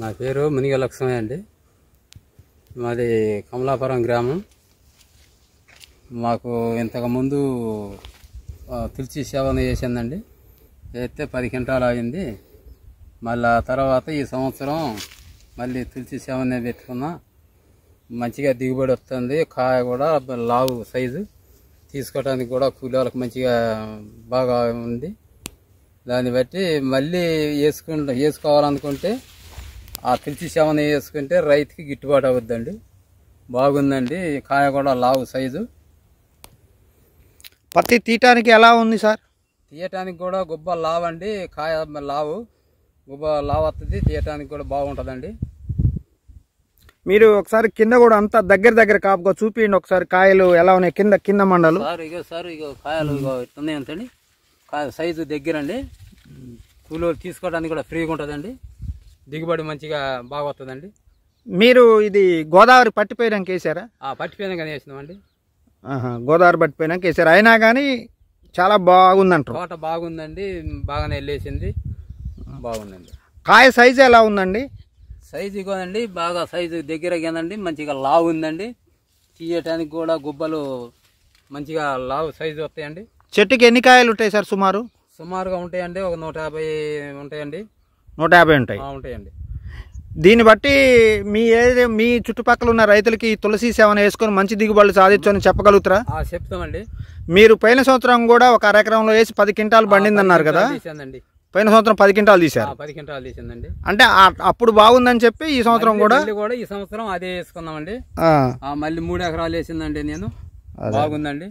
నా పేరు మునిగ లక్ష్మయ్య అండి. మాది కమలాపురం గ్రామం. మాకు ఇంతకుముందు తులిచి తులసి సేవన చేసిందండి. వేస్తే పది క్వింటాలు అయింది. మళ్ళా తర్వాత ఈ సంవత్సరం మళ్ళీ తులసి సేవనే పెట్టుకున్నా. మంచిగా దిగుబడి వస్తుంది. కాయ కూడా లావు సైజు. తీసుకోవడానికి కూడా కూలీలకు మంచిగా బాగా ఉంది. దాన్ని బట్టి మళ్ళీ వేసుకుంటా వేసుకోవాలనుకుంటే ఆ తులసి సేవన వేసుకుంటే రైతుకి గిట్టుబాటు అవుద్దండి. బాగుందండి. కాయ కూడా లావు సైజు. పత్తి తీయటానికి ఎలా ఉంది సార్? తీయటానికి కూడా గుబ్బ లావు అండి కాయ లావు. గుబ్బ లావు వస్తుంది తీయటానికి కూడా బాగుంటుందండి. మీరు ఒకసారి కింద కూడా అంతా దగ్గర దగ్గర కాపుగా చూపించండి ఒకసారి కాయలు ఎలా ఉన్నాయి. కింద కింద మండలు. సార్ ఇగో సార్ ఇగో కాయలు ఇగో ఇట్లున్నాయి అంతండి. కాయ సైజు దగ్గర అండి కూలీలు తీసుకోవడానికి కూడా ఫ్రీగా ఉంటుందండి. దిగుబడి మంచిగా బాగా వస్తుందండి మీరు ఇది గోదావరి పట్టిపోయినాక వేసారా? ఆ పట్టిపోయిన కానీ వేసినామండి. గోదావరి పట్టిపోయినాక వేసారు? అయినా కానీ చాలా బాగుందంటారు. తోట బాగుందండి బాగానే వెళ్ళేసింది బాగుందండి. కాయ సైజు ఎలా ఉందండి? సైజు ఇగోనండి బాగా సైజు దగ్గర కదండి మంచిగా లావు ఉందండి తీయటానికి కూడా గుబ్బలు మంచిగా లావు సైజు వస్తాయండి. చెట్టుకి ఎన్ని కాయలు ఉంటాయి సార్ సుమారు? సుమారుగా ఉంటాయండి ఒక నూట యాభై ఉంటాయండి. నూట యాభై ఉంటాయి ఉంటాయండి. దీన్ని బట్టి మీ ఏరియా మీ చుట్టుపక్కల ఉన్న రైతులకి ఈ తులసి సేవన వేసుకొని మంచి దిగుబడులు సాధించని చెప్పగలుగుతారా? ఆ చెప్తామండి. మీరు పోయిన సంవత్సరం కూడా ఒక అరెకరంలో వేసి పది క్వింటాలు పండిందన్నారు కదా? పోయిన సంవత్సరం పది క్వింటాలు తీశారు. పది క్వింటాలు తీసిందండి అంటే అప్పుడు బాగుందని చెప్పి ఈ సంవత్సరం కూడా కూడా ఈ సంవత్సరం అదే వేసుకున్నామండి. ఆ, ఆ, మళ్ళీ మూడు ఎకరాలు వేసిందండి నేను. బాగుందండి.